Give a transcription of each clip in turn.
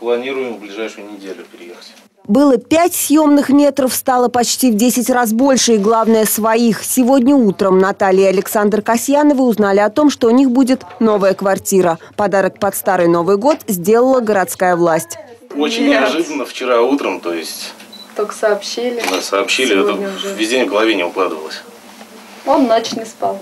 планируем в ближайшую неделю переехать. Было 5 съемных метров, стало почти в 10 раз больше и, главное, своих. Сегодня утром Наталья и Александр Касьяновы узнали о том, что у них будет новая квартира. Подарок под Старый Новый год сделала городская власть. Очень Нет. неожиданно вчера утром, то есть Только сообщили. да, сообщили, это Сегодня уже. весь день в голове не укладывалось. Он ночь не спал.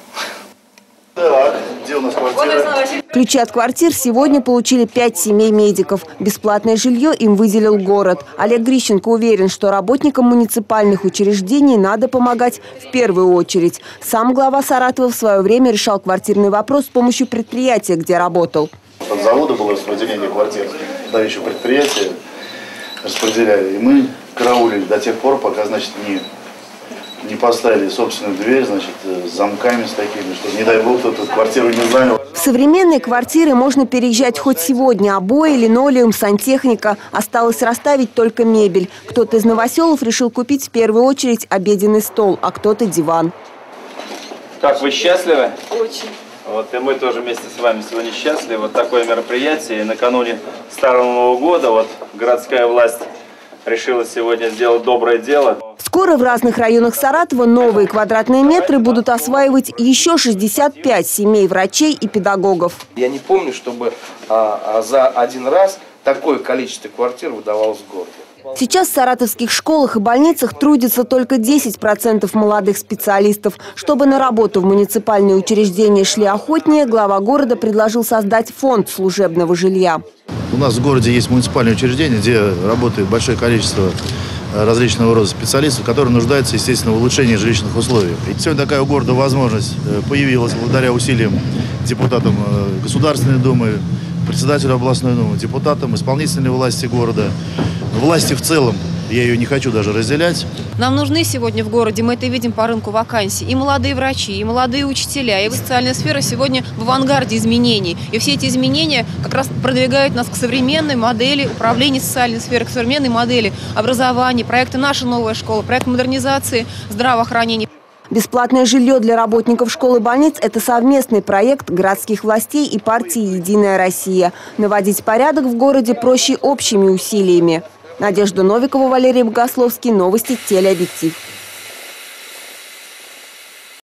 Так, где у нас квартира? Ключи от квартир сегодня получили пять семей медиков. Бесплатное жилье им выделил город. Олег Грищенко уверен, что работникам муниципальных учреждений надо помогать в первую очередь. Сам глава Саратова в свое время решал квартирный вопрос с помощью предприятия, где работал. От завода было распределение квартир. Да, еще предприятие распределяли. И мы караулили до тех пор, пока, значит, не, не поставили собственную дверь, значит, э, с замками с такими, что, не дай бог, кто-то квартиру не занял. В современные квартиры можно переезжать хоть сегодня. Обои, линолеум, сантехника. Осталось расставить только мебель. Кто-то из новоселов решил купить в первую очередь обеденный стол, а кто-то диван. Как вы счастливы? Очень. Вот и мы тоже вместе с вами сегодня счастливы. Вот такое мероприятие. И накануне Старого Нового года вот городская власть решила сегодня сделать доброе дело. Скоро в разных районах Саратова новые квадратные метры будут осваивать еще 65 семей врачей и педагогов. Я не помню, чтобы а, а, за один раз такое количество квартир выдавалось в городе. Сейчас в саратовских школах и больницах трудится только 10% молодых специалистов. Чтобы на работу в муниципальные учреждения шли охотнее, глава города предложил создать фонд служебного жилья. У нас в городе есть муниципальные учреждения, где работает большое количество э, различного рода специалистов, которые нуждаются, естественно, в улучшении жилищных условий. И сегодня такая у города возможность э, появилась благодаря усилиям депутатам э, Государственной Думы, председателю областной Думы, депутатам исполнительной власти города, власти в целом. Я ее не хочу даже разделять. Нам нужны сегодня в городе, мы это видим по рынку вакансий, и молодые врачи, и молодые учителя, и социальная сфера сегодня в авангарде изменений. И все эти изменения как раз продвигают нас к современной модели управления социальной сферой, к современной модели образования, проекты «Наша новая школа», проект модернизации здравоохранения. Бесплатное жилье для работников школ и больниц – это совместный проект городских властей и партии «Единая Россия». Наводить порядок в городе проще общими усилиями. Надежда Новикова, Валерий Богословский. Новости телеобъектив.